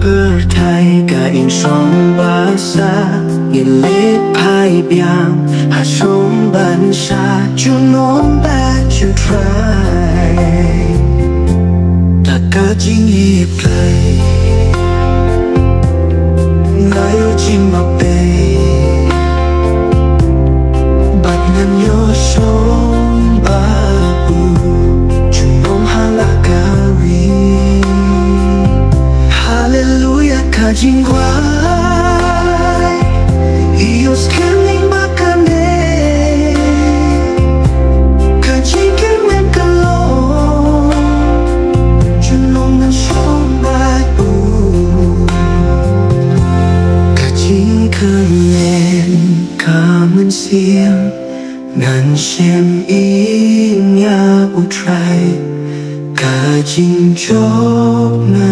bertai ka in song basa Ilit pai biang ha song ban sa You know that you try. Ta ka jing i play Ngayo jin guai y os keling bakane kajin kemen kalo junong na shom bat u kajin kemen kamen siam nan shem inya utrai kajin chok na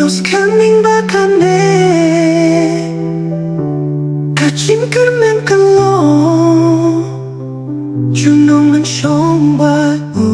Ios kaming bakane Ka jingkermen kalo Junong ang siyong batu